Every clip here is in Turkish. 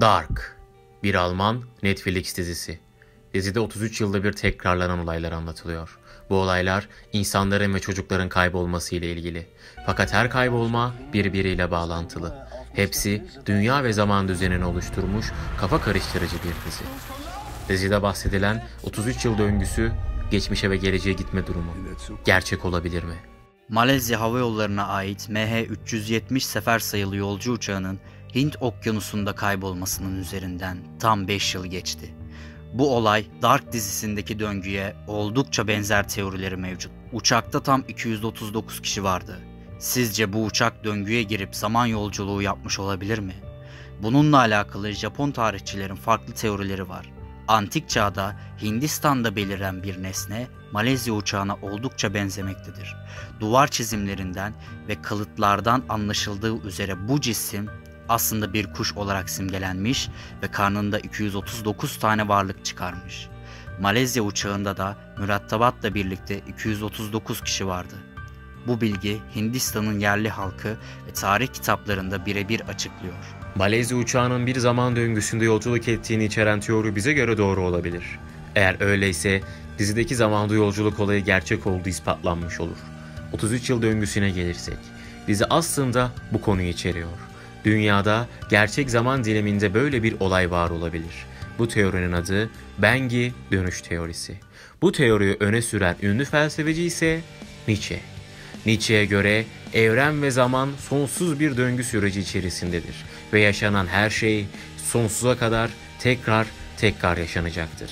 Dark, bir Alman Netflix dizisi. Dizide 33 yılda bir tekrarlanan olaylar anlatılıyor. Bu olaylar insanların ve çocukların kaybolması ile ilgili. Fakat her kaybolma birbiriyle bağlantılı. Hepsi dünya ve zaman düzenini oluşturmuş kafa karıştırıcı bir dizi. Dizide bahsedilen 33 yıl döngüsü geçmişe ve geleceğe gitme durumu gerçek olabilir mi? Malezya Hava Yolları'na ait MH370 sefer sayılı yolcu uçağının Hint Okyanusu'nda kaybolmasının üzerinden tam 5 yıl geçti. Bu olay Dark dizisindeki döngüye oldukça benzer teorileri mevcut. Uçakta tam 239 kişi vardı. Sizce bu uçak döngüye girip zaman yolculuğu yapmış olabilir mi? Bununla alakalı Japon tarihçilerin farklı teorileri var. Antik çağda Hindistan'da beliren bir nesne Malezya uçağına oldukça benzemektedir. Duvar çizimlerinden ve kalıtlardan anlaşıldığı üzere bu cisim aslında bir kuş olarak simgelenmiş ve karnında 239 tane varlık çıkarmış. Malezya uçağında da mürettebatla birlikte 239 kişi vardı. Bu bilgi Hindistan'ın yerli halkı ve tarih kitaplarında birebir açıklıyor. Malezya uçağının bir zaman döngüsünde yolculuk ettiğini içeren teori bize göre doğru olabilir. Eğer öyleyse dizideki zamanda yolculuk olayı gerçek olduğu ispatlanmış olur. 33 yıl döngüsüne gelirsek, dizi aslında bu konuyu içeriyor. Dünyada gerçek zaman diliminde böyle bir olay var olabilir. Bu teorinin adı Bengi dönüş teorisi. Bu teoriyi öne süren ünlü felsefeci ise Nietzsche. Nietzsche'ye göre evren ve zaman sonsuz bir döngü süreci içerisindedir ve yaşanan her şey sonsuza kadar tekrar tekrar yaşanacaktır.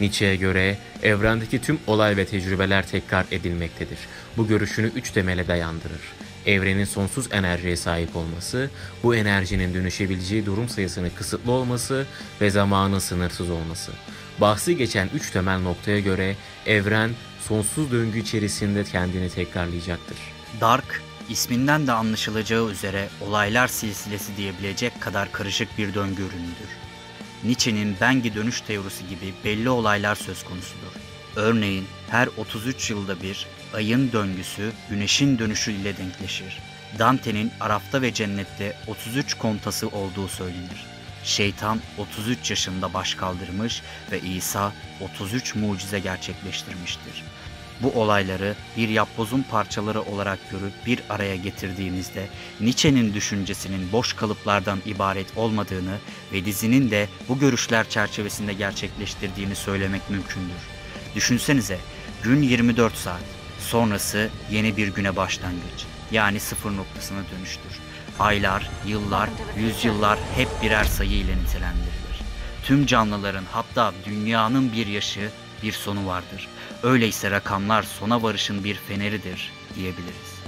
Nietzsche'ye göre evrendeki tüm olay ve tecrübeler tekrar edilmektedir. Bu görüşünü üç temele dayandırır. Evrenin sonsuz enerjiye sahip olması, bu enerjinin dönüşebileceği durum sayısının kısıtlı olması ve zamanın sınırsız olması. Bahsi geçen üç temel noktaya göre evren sonsuz döngü içerisinde kendini tekrarlayacaktır. Dark, isminden de anlaşılacağı üzere olaylar silsilesi diyebilecek kadar karışık bir döngü ürünüdür. Nietzsche'nin Bengi dönüş teorisi gibi belli olaylar söz konusudur. Örneğin her 33 yılda bir ayın döngüsü güneşin dönüşü ile denkleşir. Dante'nin Araf'ta ve Cennet'te 33 kontası olduğu söylenir. Şeytan 33 yaşında baş kaldırmış ve İsa 33 mucize gerçekleştirmiştir. Bu olayları bir yapbozun parçaları olarak görüp bir araya getirdiğimizde Nietzsche'nin düşüncesinin boş kalıplardan ibaret olmadığını ve dizinin de bu görüşler çerçevesinde gerçekleştirdiğini söylemek mümkündür. Düşünsenize gün 24 saat, sonrası yeni bir güne başlangıç yani sıfır noktasına dönüştür. Aylar, yıllar, yüzyıllar hep birer sayı ile nitelendirilir. Tüm canlıların hatta dünyanın bir yaşı, bir sonu vardır. Öyleyse rakamlar sona varışın bir feneridir diyebiliriz.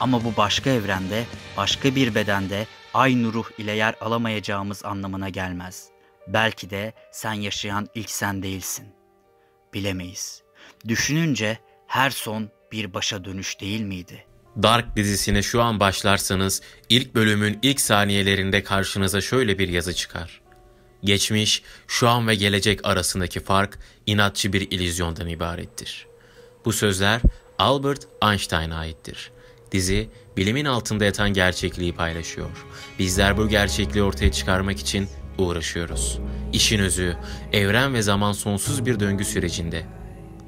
Ama bu başka evrende, başka bir bedende aynı ruh ile yer alamayacağımız anlamına gelmez. Belki de sen yaşayan ilk sen değilsin. Bilemeyiz. Düşününce her son bir başa dönüş değil miydi?'' Dark dizisine şu an başlarsanız ilk bölümün ilk saniyelerinde karşınıza şöyle bir yazı çıkar. Geçmiş, şu an ve gelecek arasındaki fark inatçı bir illüzyondan ibarettir. Bu sözler Albert Einstein'a aittir. Dizi, bilimin altında yatan gerçekliği paylaşıyor. Bizler bu gerçekliği ortaya çıkarmak için uğraşıyoruz. İşin özü, evren ve zaman sonsuz bir döngü sürecinde.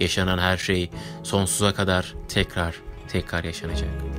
Yaşanan her şey sonsuza kadar tekrar tekrar yaşanacak.